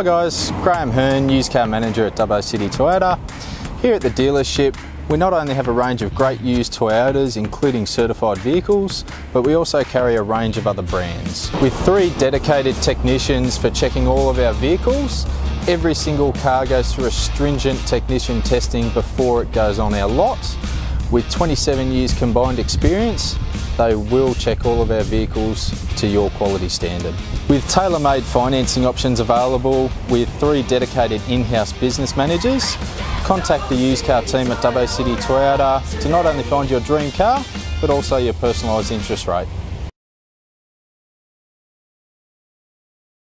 Hi guys, Graham Hearn, used car manager at Dubbo City Toyota. Here at the dealership, we not only have a range of great used Toyotas, including certified vehicles, but we also carry a range of other brands. With three dedicated technicians for checking all of our vehicles, every single car goes through a stringent technician testing before it goes on our lot. With 27 years combined experience, they will check all of our vehicles to your quality standard. With tailor-made financing options available with three dedicated in-house business managers, contact the used car team at Dubbo City Toyota to not only find your dream car, but also your personalised interest rate.